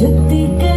ಜೊತೆಗೆ